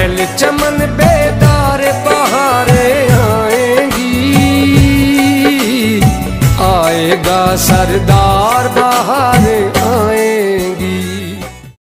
महल चमन बेदार बहारें आएगी। आएगा सरदार बहारें।